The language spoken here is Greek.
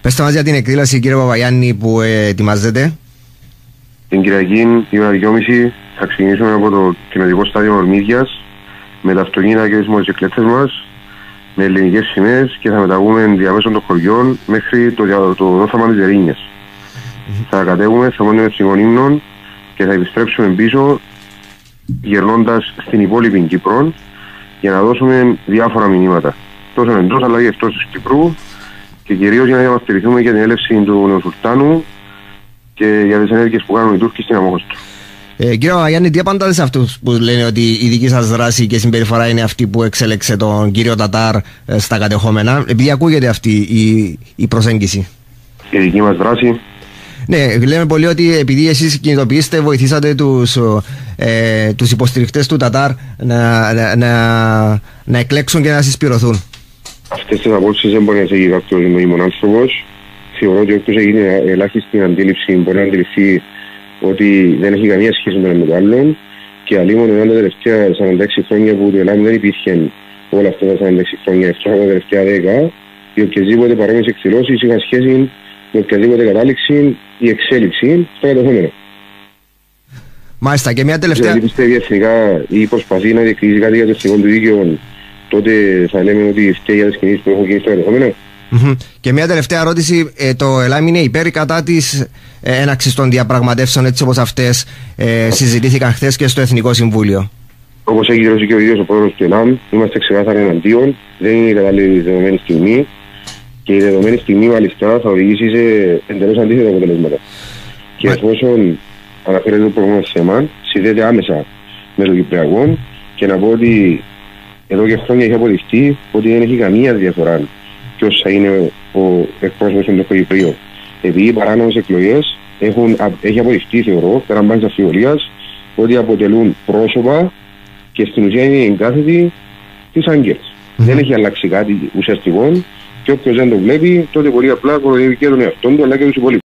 Πεςτε μας για την εκδήλωση κύριε Παπαγιάννη που ε, ετοιμάζετε. Την Κυριακή η ώρα 2.30 θα ξεκινήσουμε από το κοινοτικό στάδιο Ορμίδιας με τα αυτοκίνητα και τις μοτοσυκλέτες μας με ελληνικές σημαίες και θα μεταβούμε διαμέσων των χωριών μέχρι το, το, το νόθαμα της ερηνιας Θα κατέβουμε, θα μόνουμε εθνικών ύμνων και θα επιστρέψουμε πίσω γερνώντας στην υπόλοιπη Κύπρο για να δώσουμε διάφορα μηνύματα. Τόσο εντός αλλά και εκτός της Κυπρού και κυρίως για να διαμαρτυρηθούμε για την έλευση του Νεοσουλτάνου και για τις ενέργειες που κάνουν οι Τούρκοι στην Αμόχωστο. Ε, κύριε Παπαγιάννη, τι απαντάτε σε αυτούς που λένε ότι η δική σας δράση και συμπεριφορά είναι αυτή που εξέλεξε τον κύριο Τατάρ ε, στα κατεχόμενα, επειδή ακούγεται αυτή η, η προσέγγιση; Η δική μας δράση. Ναι, λέμε πολύ ότι επειδή εσείς κινητοποιήσετε, βοηθήσατε τους ε, τους υποστηρικτέ του Τατάρ να, να, να, να εκλέξουν και να συσπηρωθούν. Αυτές τις απόψεις δεν μπορεί να σε έχει κάποιο νοήμων άνθρωπος. Θεωρώ ότι όποιος έγινε ελάχιστη αντίληψη μπορεί να αντιληφθεί ότι δεν έχει καμία σχέση με τον άλλον και αλλήμον ενώ τα τελευταία 46 χρόνια που το Ελλάδα δεν υπήρχε όλα αυτά τα 46 χρόνια, εκτό από τα τελευταία 10, οι οποιασδήποτε παρόμοιες εκδηλώσεις είχαν σχέση με οποιαδήποτε κατάληξη ή εξέλιξη στο κατεχόμενο. Μάλιστα και μια τελευταία. Δηλαδή πιστεύει εθνικά ή προσπαθεί να διεκδικήσει κάτι για το εθνικό του δίκαιο, τότε θα λέμε ότι φταίει για τις κινήσεις που έχουν γίνει στο κατεχόμενο. Και μια τελευταία ερώτηση. Ε, το ΕΛΑΜ είναι υπέρ κατά της ε, έναξης των διαπραγματεύσεων έτσι όπως αυτές ε, συζητήθηκαν χθες και στο Εθνικό Συμβούλιο; Όπως έχει δηλώσει και ο ίδιος ο πρόεδρος του ΕΛΑΜ, είμαστε ξεκάθαρα εναντίον. Δεν είναι η κατάλληλη δεδομένη στιγμή. Και η δεδομένη στιγμή μάλιστα θα οδηγήσει σε εντελώς αντίθετα αποτελέσματα. Και εφόσον αναφέρεται το πρόγραμμα σε εμάς, συνδέεται άμεσα με το Κυπριακό και να πω ότι εδώ και χρόνια έχει αποδειχτεί ότι δεν έχει καμία διαφορά ποιος θα είναι ο εκπρόσωπος των Κυπρίων. Επειδή οι παράνομες εκλογές έχει αποδειχτεί, θεωρώ, πέραν πάσης αμφιβολία, ότι αποτελούν πρόσωπα και στην ουσία είναι η εγκάθετη της αγγελ Δεν έχει αλλάξει κάτι ουσιαστικό και όποιος δεν το βλέπει, τότε πολύ απλά κοροϊδεύει και τον εαυτό του αλλά και τους υπόλοιπου.